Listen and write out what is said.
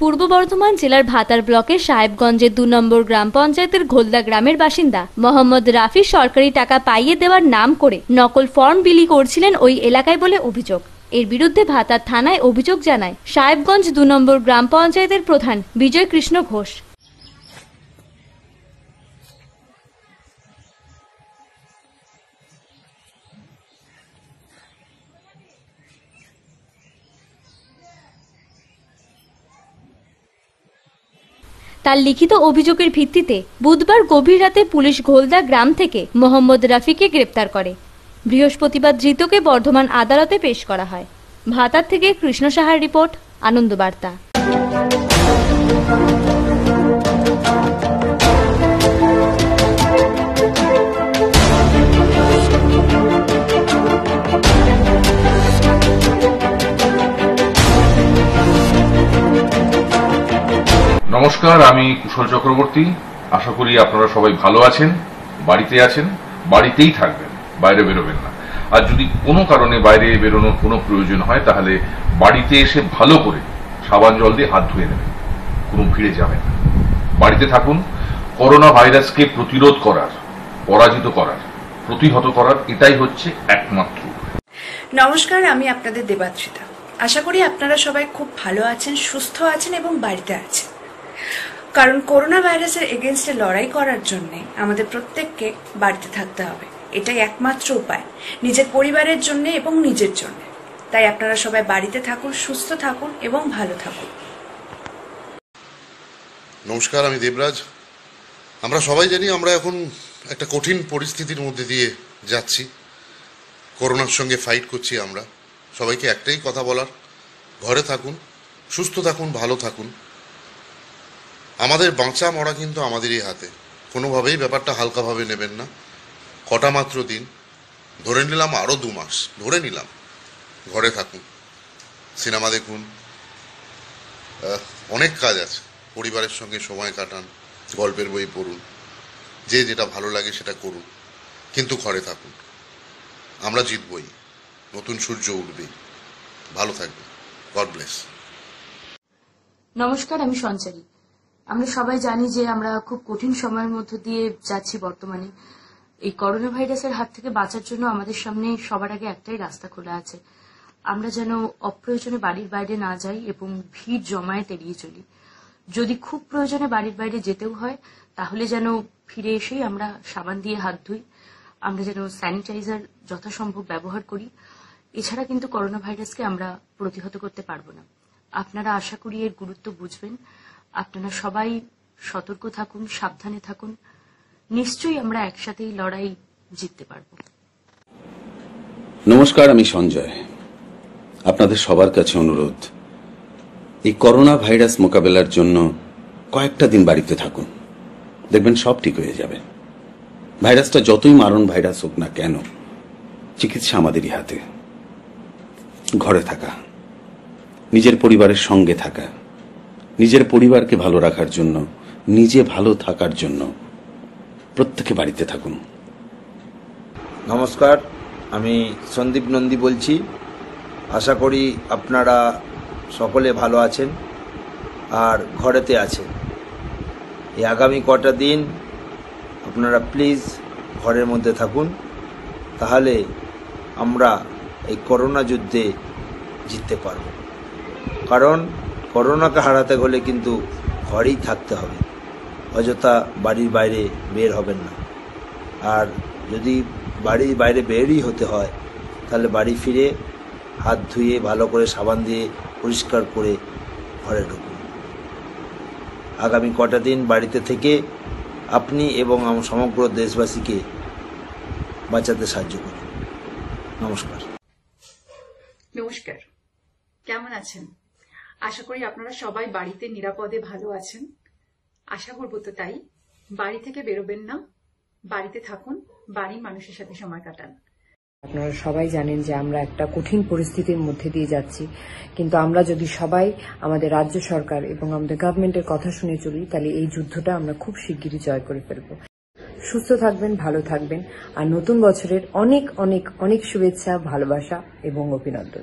পূর্ব বর্ধমান জেলার ভাতার ব্লকের সাহেবগঞ্জের দু নম্বর গ্রাম পঞ্চায়েতের ঘোলদা গ্রামের বাসিন্দা মোহাম্মদ রাফি সরকারি টাকা পাইয়ে দেওয়ার নাম করে নকল ফর্ম বিলি করছিলেন ওই এলাকায় বলে অভিযোগ। এর বিরুদ্ধে ভাতার থানায় অভিযোগ জানায় সাহেবগঞ্জ দু নম্বর গ্রাম পঞ্চায়েতের প্রধান বিজয় কৃষ্ণ ঘোষ। তার লিখিত অভিযোগের ভিত্তিতে বুধবার গভীর রাতে পুলিশ ঘোলদা গ্রাম থেকে মোহাম্মদ রাফিকে গ্রেপ্তার করে। বৃহস্পতিবার ধৃতকে বর্ধমান আদালতে পেশ করা হয়। ভাতার থেকে কৃষ্ণ সাহার রিপোর্ট, আনন্দবার্তা। নমস্কার, আমি কুশল চক্রবর্তী। আশা করি আপনারা সবাই ভালো আছেন, বাড়িতে আছেন, বাড়িতেই থাকবেন, বাইরে বেরোবেন না। আর যদি কোনো কারণে বাইরে বেরোনোর কোনো প্রয়োজন হয়, তাহলে বাড়িতে এসে ভালো করে সাবান জল দিয়ে হাত ধুয়ে নেবেন। কোনো ভিড়ে যাবেন না। বাড়িতে থাকুন। করোনা ভাইরাসকে প্রতিরোধ করার, পরাজিত করার, প্রতিহত করার এটাই হচ্ছে একমাত্র নমস্কার, আমি আপনাদের দেবাত্রিতা আশা করি আপনারা সবাই খুব ভালো আছেন, সুস্থ আছেন এবং বাড়িতে আছেন। কারণ করোনা ভাইরাসের এগেনস্টে লড়াই করার জন্য আমাদের প্রত্যেককে বাড়িতে থাকতে হবে। এটাই একমাত্র উপায়, নিজের পরিবারের জন্য এবং নিজের জন্য। তাই আপনারা সবাই বাড়িতে থাকুন, সুস্থ থাকুন এবং ভালো থাকুন। নমস্কার, আমি দেবরাজ। আমরা সবাই জানি আমরা এখন একটা কঠিন পরিস্থিতির মধ্যে দিয়ে যাচ্ছি। করোনার সঙ্গে ফাইট করছি আমরা। সবাইকে একটাই কথা বলার, ঘরে থাকুন, সুস্থ থাকুন, ভালো থাকুন। আমাদের বাঁচা মরা কিন্তু আমাদেরই হাতে। কোনোভাবেই ব্যাপারটা হালকাভাবে নেবেন না। কটা মাত্র দিন? ধরে নিলাম আরও দু মাস। ধরে নিলাম। ঘরে থাকুন। সিনেমা দেখুন। অনেক কাজ আছে। পরিবারের সঙ্গে সময় কাটান, গল্পের বই পড়ুন। যে যেটা ভালো লাগে সেটা করুন। কিন্তু ঘরে থাকুন। আমরা জিতবই। নতুন সূর্য উঠবেই। ভালো থাকবে গড ব্লেস নমস্কার, আমি সঞ্চারী আমরা সবাই জানি যে আমরা খুব কঠিন সময়ের মধ্য দিয়ে যাচ্ছি বর্তমানে। এই করোনা ভাইরাসের হাত থেকে বাঁচার জন্য আমাদের সামনে সবার আগে একটাই রাস্তা খোলা আছে। আমরা যেন অপ্রয়োজনে বাড়ির বাইরে না যাই এবং ভিড় জমায়েত এড়িয়ে চলি। যদি খুব প্রয়োজনে বাড়ির বাইরে যেতেও হয়, তাহলে যেন ফিরে এসেই আমরা সাবান দিয়ে হাত ধুই। আমরা যেন স্যানিটাইজার যথাসম্ভব ব্যবহার করি। এছাড়া কিন্তু করোনা ভাইরাসকে আমরা প্রতিহত করতে পারব না। আপনারা আশা করি এর গুরুত্ব বুঝবেন। আপনারা সবাই সতর্ক থাকুন, সাবধানে থাকুন। নিশ্চয়ই আমরা একসাথেই লড়াই জিততে পারব। নমস্কার, আমি সঞ্জয়। আপনাদের সবার কাছে অনুরোধ, এই করোনা ভাইরাস মোকাবেলার জন্য কয়েকটা দিন বাড়িতে থাকুন। দেখবেন সব ঠিক হয়ে যাবে। ভাইরাসটা যতই মারণ ভাইরাস হোক না কেন, চিকিৎসা আমাদেরই হাতে। ঘরে থাকা, নিজের পরিবারের সঙ্গে থাকা নিজের পরিবারকে ভালো রাখার জন্য, নিজে ভালো থাকার জন্য প্রত্যেকে বাড়িতে থাকুন। নমস্কার, আমি সন্দীপ নন্দী বলছি। আশা করি আপনারা সকলে ভালো আছেন আর ঘরেতে আছেন। এই আগামী কটা দিন আপনারা প্লিজ ঘরের মধ্যে থাকুন। তাহলে আমরা এই করোনা যুদ্ধে জিততে পারব। কারণ করোনাকে হারাতে হলে কিন্তু ঘরেই থাকতে হবে। অযথা বাড়ির বাইরে বের হবেন না। আর যদি বাড়ির বাইরে বেরই হতে হয়, তাহলে বাড়ি ফিরে হাত ধুয়ে ভালো করে সাবান দিয়ে পরিষ্কার করে ঘরে ঢুকুন। আগামী কটা দিন বাড়িতে থেকে আপনি এবং আম- সমগ্র দেশবাসীকে বাঁচাতে সাহায্য করুন। নমস্কার। নমস্কার। কেমন আছেন? আশা করি আপনারা সবাই বাড়িতে নিরাপদে ভালো আছেন। আশা করব তো তাই। বাড়ি থেকে বেরোবেন না। বাড়িতে থাকুন। বাড়ির মানুষের সাথে সময় কাটান। আপনারা সবাই জানেন যে আমরা একটা কঠিন পরিস্থিতির মধ্যে দিয়ে যাচ্ছি। কিন্তু আমরা যদি সবাই আমাদের রাজ্য সরকার এবং আমাদের গভর্নমেন্টের কথা শুনে চলি, তাহলে এই যুদ্ধটা আমরা খুব শিগগিরই জয় করে ফেলব। সুস্থ থাকবেন, ভালো থাকবেন। আর নতুন বছরের অনেক অনেক অনেক শুভেচ্ছা, ভালোবাসা এবং অভিনন্দন।